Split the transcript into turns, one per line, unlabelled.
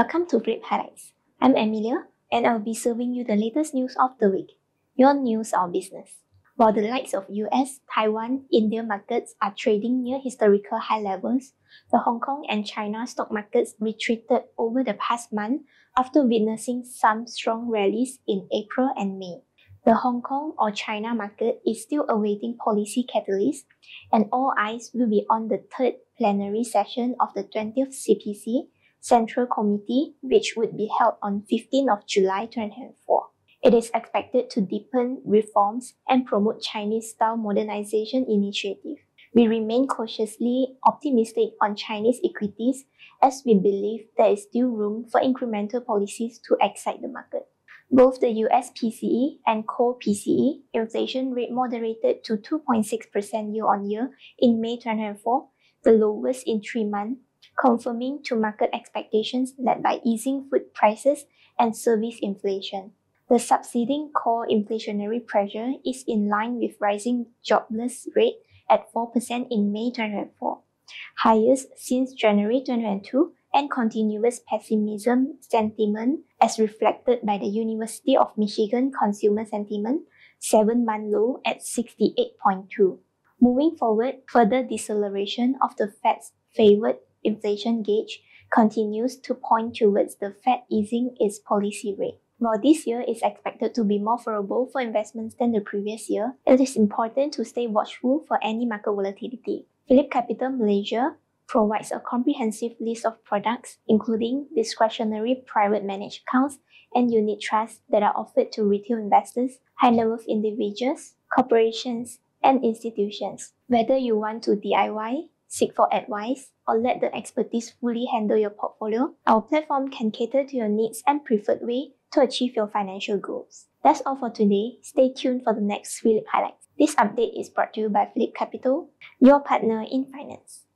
Welcome to Phillip Highlights. I'm Amelia, and I'll be serving you the latest news of the week. Your news or business. While the likes of US, Taiwan, India markets are trading near historical high levels, the Hong Kong and China stock markets retreated over the past month after witnessing some strong rallies in April and May. The Hong Kong or China market is still awaiting policy catalysts, and all eyes will be on the third plenary session of the 20th CPC Central Committee, which would be held on 15 of July 2024. It is expected to deepen reforms and promote Chinese-style modernization initiative. We remain cautiously optimistic on Chinese equities as we believe there is still room for incremental policies to excite the market. Both the US PCE and core PCE inflation rate moderated to 2.6% year on year in May 2024, the lowest in three months, confirming to market expectations led by easing food prices and service inflation. The subsiding core inflationary pressure is in line with rising jobless rate at 4% in May 2024, highest since January 2022 and continuous pessimism sentiment as reflected by the University of Michigan Consumer Sentiment, 7-month low at 68.2. Moving forward, further deceleration of the Fed's favored inflation gauge continues to point towards the Fed easing its policy rate. While this year is expected to be more favorable for investments than the previous year, it is important to stay watchful for any market volatility. Phillip Capital Malaysia provides a comprehensive list of products, including discretionary private managed accounts and unit trusts that are offered to retail investors, high net worth individuals, corporations, and institutions. Whether you want to DIY, seek for advice, or let the expertise fully handle your portfolio, our platform can cater to your needs and preferred way to achieve your financial goals. That's all for today. Stay tuned for the next Phillip Highlights. This update is brought to you by Phillip Capital, your partner in finance.